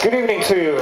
Good evening to you.